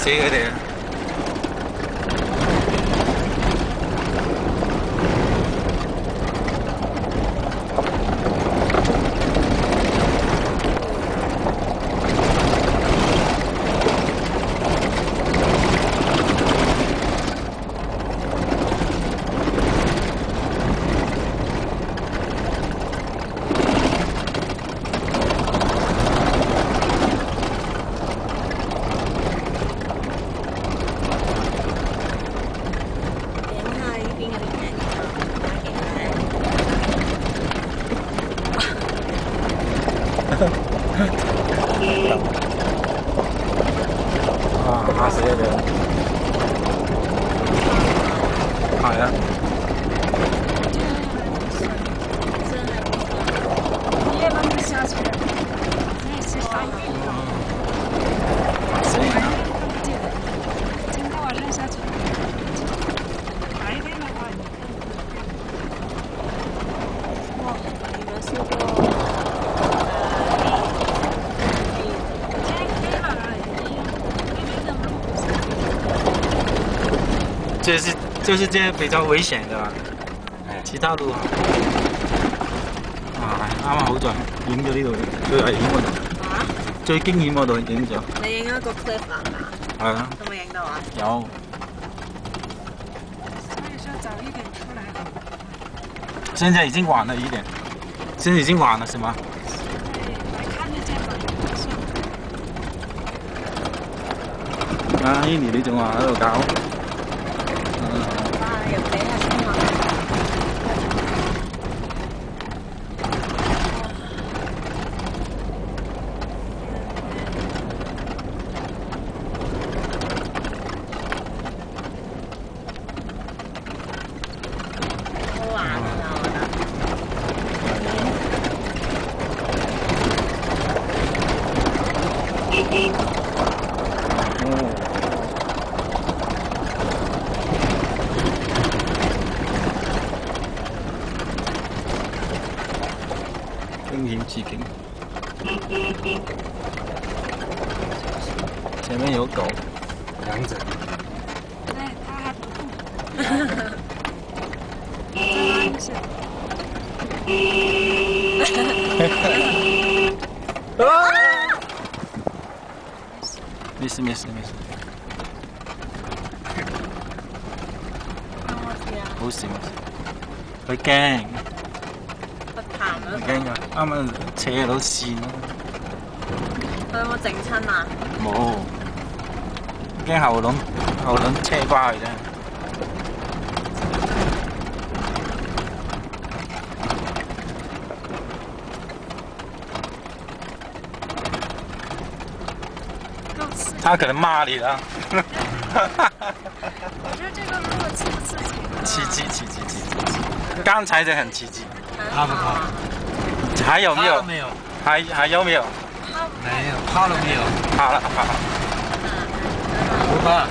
stay there. 啊，嚇死你！係就是就是这比较危险的，其他路啊係啱啱好在影咗呢度最危險嗰度，誒嚇？最驚險嗰度影咗，你影咗個 clip 啊？係啊，有冇影到啊？有所以说早一点出来好。現在已经晚了一点，现在已经晚了是吗？看得见吗？是啊，呢年你仲話喺度搞，哇！又俾下先啊！好玩啊！我覺得。驚險刺激。前面有狗，兩隻。哎，他还不动。再拉一下。沒事沒事沒事，啱我知啊，冇事冇事。佢驚，不談佢啦。驚㗎，啱啱扯到線咯。佢有冇整親啊？冇，驚後輪後輪車瓜佢啫。他可能骂你了。我觉得这个如果刺不刺激？刺激刺激刺激，刚才就很刺激。怕不怕？还有没有？没有？还还有没有？没有，怕了没有？怕了怕了。不怕。